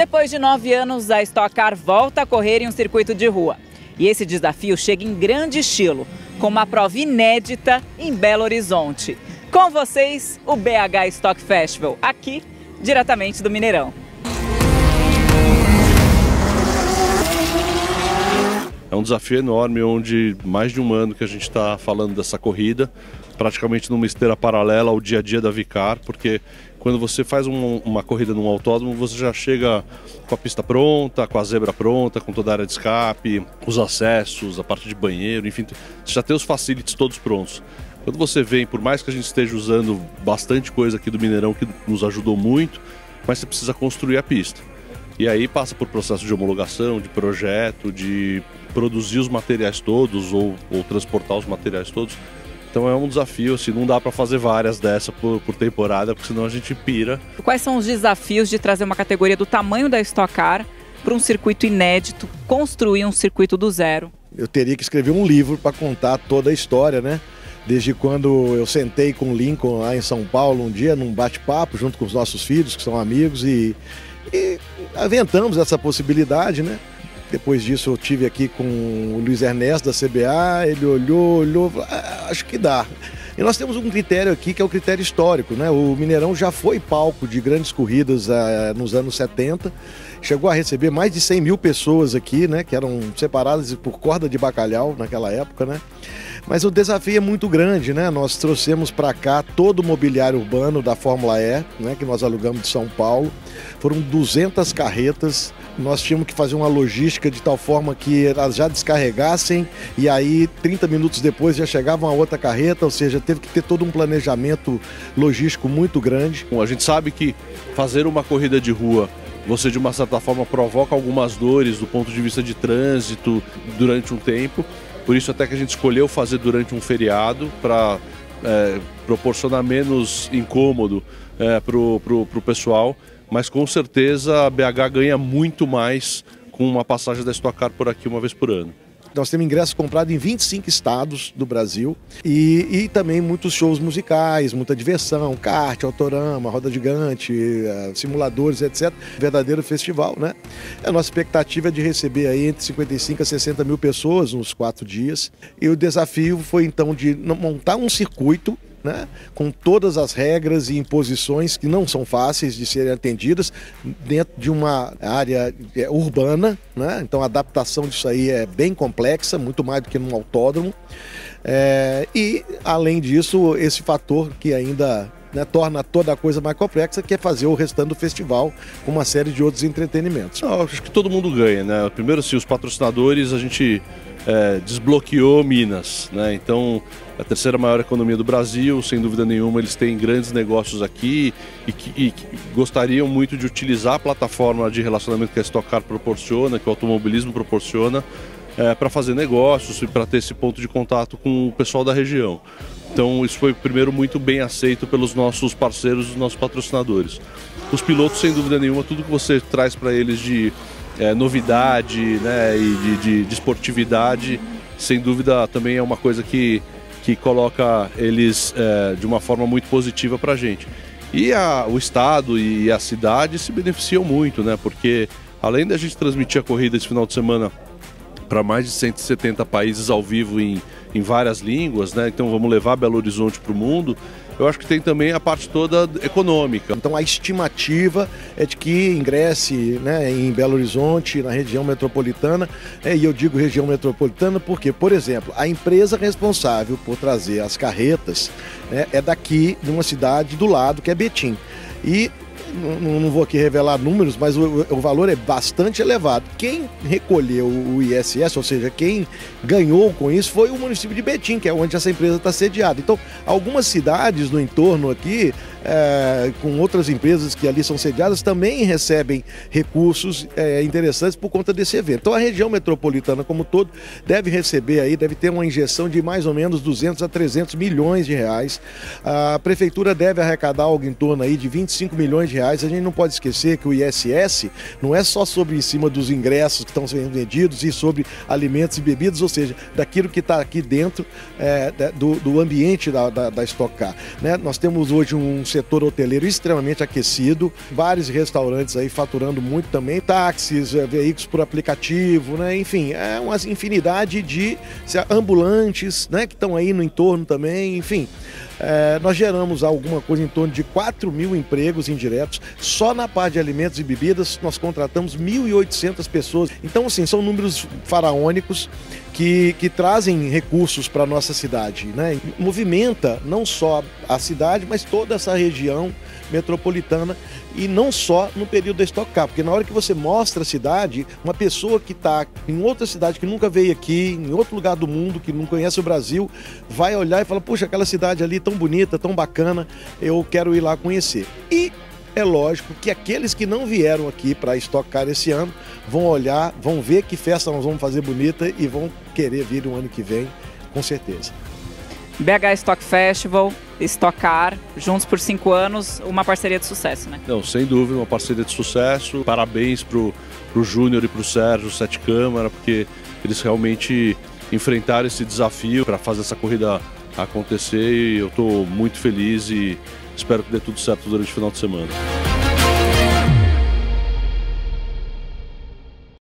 Depois de nove anos, a Stock Car volta a correr em um circuito de rua. E esse desafio chega em grande estilo, com uma prova inédita em Belo Horizonte. Com vocês, o BH Stock Festival, aqui diretamente do Mineirão. É um desafio enorme, onde mais de um ano que a gente está falando dessa corrida, praticamente numa esteira paralela ao dia a dia da Vicar, porque quando você faz um, uma corrida num autódromo, você já chega com a pista pronta, com a zebra pronta, com toda a área de escape, os acessos, a parte de banheiro, enfim, você já tem os facilities todos prontos. Quando você vem, por mais que a gente esteja usando bastante coisa aqui do Mineirão que nos ajudou muito, mas você precisa construir a pista. E aí passa por processo de homologação, de projeto, de produzir os materiais todos ou, ou transportar os materiais todos. Então é um desafio, assim, não dá para fazer várias dessa por, por, temporada, porque senão a gente pira. Quais são os desafios de trazer uma categoria do tamanho da Stock Car para um circuito inédito, construir um circuito do zero? Eu teria que escrever um livro para contar toda a história, né? Desde quando eu sentei com o Lincoln lá em São Paulo um dia, num bate-papo, junto com os nossos filhos, que são amigos, e, e aventamos essa possibilidade, né? Depois disso eu tive aqui com o Luiz Ernesto da CBA, ele olhou, olhou, ah, acho que dá. E nós temos um critério aqui que é o critério histórico, né? O Mineirão já foi palco de grandes corridas ah, nos anos 70, chegou a receber mais de 100 mil pessoas aqui, né? Que eram separadas por corda de bacalhau naquela época, né? Mas o desafio é muito grande, né? Nós trouxemos para cá todo o mobiliário urbano da Fórmula E, né? Que nós alugamos de São Paulo. Foram 200 carretas. Nós tínhamos que fazer uma logística de tal forma que elas já descarregassem e aí 30 minutos depois já chegava uma outra carreta, ou seja, teve que ter todo um planejamento logístico muito grande. A gente sabe que fazer uma corrida de rua você de uma certa forma provoca algumas dores do ponto de vista de trânsito durante um tempo, por isso até que a gente escolheu fazer durante um feriado para é, proporcionar menos incômodo é, para o pessoal. Mas com certeza a BH ganha muito mais com uma passagem da Stock Car por aqui uma vez por ano. Nós temos ingressos comprados em 25 estados do Brasil e, e também muitos shows musicais, muita diversão, kart, autorama, roda gigante, eh, simuladores, etc. Verdadeiro festival, né? A nossa expectativa é de receber aí entre 55 a 60 mil pessoas nos quatro dias. E o desafio foi então de montar um circuito né, com todas as regras e imposições que não são fáceis de serem atendidas dentro de uma área é, urbana. Né? Então a adaptação disso aí é bem complexa, muito mais do que num autódromo. É, e, além disso, esse fator que ainda né, torna toda a coisa mais complexa, que é fazer o restante do festival com uma série de outros entretenimentos. Não, acho que todo mundo ganha, né? Primeiro, se os patrocinadores, a gente é, desbloqueou Minas, né? Então, a terceira maior economia do Brasil, sem dúvida nenhuma, eles têm grandes negócios aqui e, que, e que gostariam muito de utilizar a plataforma de relacionamento que a Stock Car proporciona, que o automobilismo proporciona, é, para fazer negócios e para ter esse ponto de contato com o pessoal da região. Então, isso foi primeiro muito bem aceito pelos nossos parceiros, os nossos patrocinadores. Os pilotos, sem dúvida nenhuma, tudo que você traz para eles de é, novidade né, e de, de, de, esportividade, sem dúvida também é uma coisa que, que coloca eles é, de uma forma muito positiva para a gente. E a, o estado e a cidade se beneficiam muito, né? Porque além da gente transmitir a corrida esse final de semana para mais de 170 países ao vivo em, em várias línguas, né? Então vamos levar Belo Horizonte para o mundo. Eu acho que tem também a parte toda econômica. Então a estimativa é de que ingresse né, em Belo Horizonte, na região metropolitana, é, e eu digo região metropolitana porque, por exemplo, a empresa responsável por trazer as carretas né, é daqui de uma cidade do lado, que é Betim. E não, não, vou aqui revelar números, mas o, o, valor é bastante elevado. Quem recolheu o ISS, ou seja, quem ganhou com isso, foi o município de Betim, que é onde essa empresa está sediada. Então, algumas cidades no entorno aqui é, com outras empresas que ali são sediadas, também recebem recursos é, interessantes por conta desse evento. Então a região metropolitana como todo deve receber aí, deve ter uma injeção de mais ou menos 200 a 300 milhões de reais. A prefeitura deve arrecadar algo em torno aí de 25 milhões de reais. A gente não pode esquecer que o ISS não é só sobre em cima dos ingressos que estão sendo vendidos e sobre alimentos e bebidas, ou seja, daquilo que está aqui dentro é, do, do, ambiente da, da, da Stock Car. Né? Nós temos hoje um setor hoteleiro extremamente aquecido, vários restaurantes aí faturando muito também, táxis, eh, veículos por aplicativo, né? Enfim, é uma infinidade de ambulantes, né? Que estão aí no entorno também, enfim. É, nós geramos alguma coisa em torno de 4 mil empregos indiretos. Só na parte de alimentos e bebidas nós contratamos 1.800 pessoas. Então, assim, são números faraônicos que, que trazem recursos para a nossa cidade. Né? Movimenta não só a cidade, mas toda essa região metropolitana e não só no período da Stock Car, porque na hora que você mostra a cidade, uma pessoa que está em outra cidade que nunca veio aqui, em outro lugar do mundo, que não conhece o Brasil, vai olhar e fala: Puxa, aquela cidade ali tão bonita, tão bacana, eu quero ir lá conhecer. E é lógico que aqueles que não vieram aqui para Stock Car esse ano vão olhar, vão ver que festa nós vamos fazer bonita e vão querer vir o ano que vem, com certeza. BH Stock Festival, Stock Car, juntos por cinco anos, uma parceria de sucesso, né? Não, sem dúvida, uma parceria de sucesso. Parabéns pro, pro Júnior e pro Sérgio Sete Câmara, porque eles realmente enfrentaram esse desafio para fazer essa corrida acontecer e eu estou muito feliz e espero que dê tudo certo durante o final de semana.